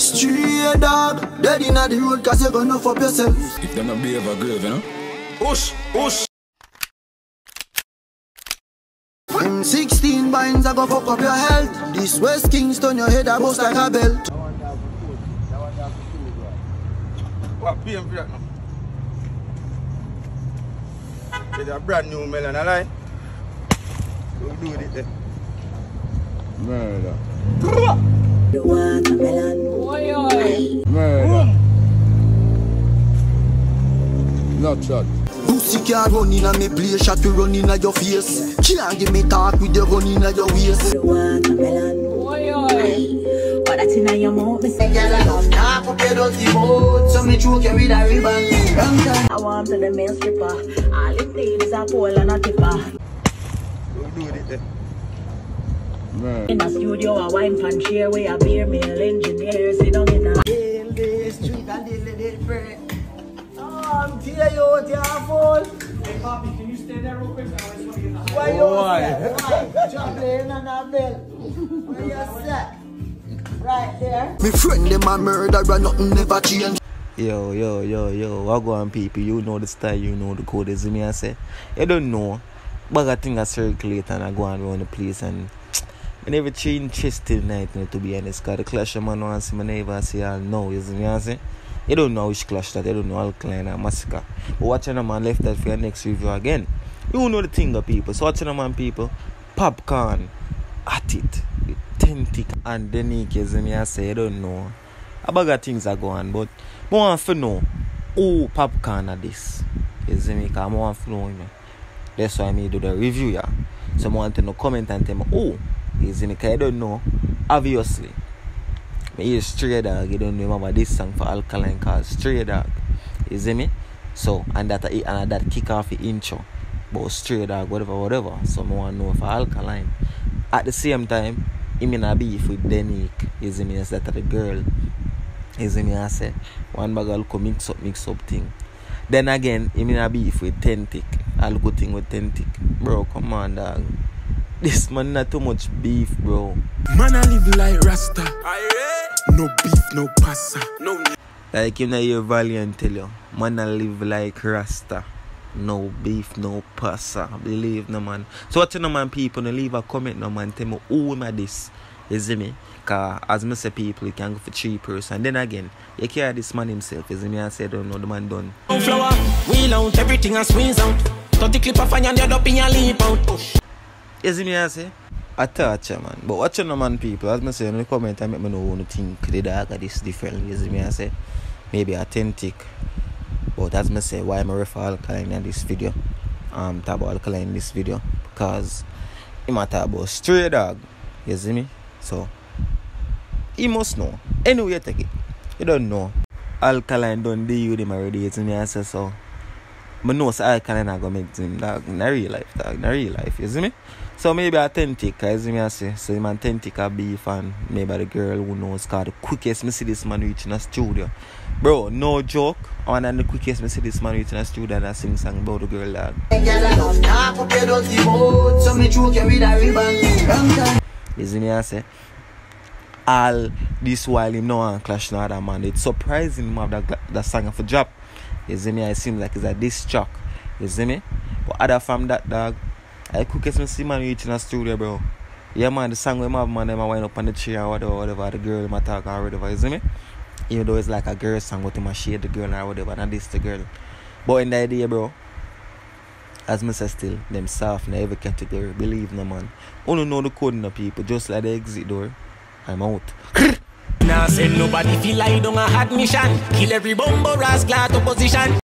Straight dog, dead inna the road cause you gonna fuck yourself. If them not behave a grave, you know? Push, push. Them 16 binds I go fuck up your health. This West Kingston, your head a bust like a belt. What pay him for that now? It's a brand new melon, I lie. Don't do it there. Murder. The watermelon. Murder. Not shot. Pussy can't run inna me place, shot to run inna your face. Can't give me talk with the run inna your waist. The watermelon. But that's in your mouth, me say. Girl, I love knock up your dirty boat, so me choke you with a ribbon. Wrong time. I want to the male stripper. All it needs is a pole and a tipper. Don't do it there. Murder. In a studio, a wine pan chair we a beer mill engineer sit down in a. Deal this street and deal with it. Oh, I'm tear you out your phone. Hey, Poppy, can you stand there real quick? I just want to get the Why you Why? Chocolate and a bell. Where you set? Right there. Me friend them a murderer, nothing never change. Yo, yo, yo, yo, what go on people? You know the style, you know the code, is me I say. You don't know. But I think I circulate and I go on around the place and I never change chest till night you to be honest. Cause the clash of man wants me never say I'll know, is me I say. You don't know which clash that, you don't know Alkaline and Massacre. But watching a man left that for your next review again. You know the thing of people. So watching a man people, Popcaan, at it, authentic and then is me I say, you don't know. A bag of things are going but I want to know who Popcaan at this. You see me? Because I want to. You know. That's why I do the review, yeah. So I want to know comment and tell me, oh, you see me? I don't know. Obviously. Me hear Stray Dog, you don't know about this song for Alkaline called Stray Dog. You see me? So, and that and that kick off the intro. But Stray Dog, whatever, whatever. So I want to know for Alkaline. At the same time, him in a beef with Denyque. You see me? That the girl. You see me? I say, one bag mix up, mix up thing. Then again, him in a beef with 10Tik. I'll go thing with 10Tik. Bro, come on, dog. This man not too much beef, bro. Man, I live like Rasta. No beef, no passa. No. Like him na hear Valiant tell you, man I live like Rasta. No beef, no passa. Believe no man. So what you know man people, no leave a comment no man, tell me who am I this? You see me? Cause as me say people, you can go for cheap person. Then again, you care this man himself, you see me? I say don't know the man done. flower, wheel out, everything I squeeze out. 30 clip of fire and you up in your leap out. You see me I say? I touch you man. But watch you know man people, as me say in the comment I make me know who think the dog are this different. You see me I say? Maybe authentic. But as me say, why I refer alkaline in this video? Um talk about alkaline in this video. Because he might talk about stray dog. You me? So he must know. Anyway, you take it. You don't know. Alkaline don't deal with him already, you see me I say so. But no, so I can not gonna make him dog in real life, dog. In real life, you see me? So maybe authentic, as me I say. So him authentic a beef and maybe the girl who knows cause the quickest me see this man reach in a studio. Bro, no joke. One of the quickest me see this man reach in a studio and I sing song about the girl dog. I you. See me I say? All this while him no and clash no other man. It's surprising him have that, that song for drop. You see me? I seem like it's a diss track. You see me? But other from that dog, I quickest me see man reach in a studio, bro. Yeah man, the song we have man, them a wind up on the chair or whatever, whatever, the girl them talk or whatever, you see me? Even though it's like a girl song, but a shade the girl or whatever, not this the girl. But in the idea, bro, as me say still, them soft in every category, believe no man. Only know the code no people, just like the exit door. I'm out. Nah, say nobody feel like don't a hot mission. Kill every bumbo rascal to position.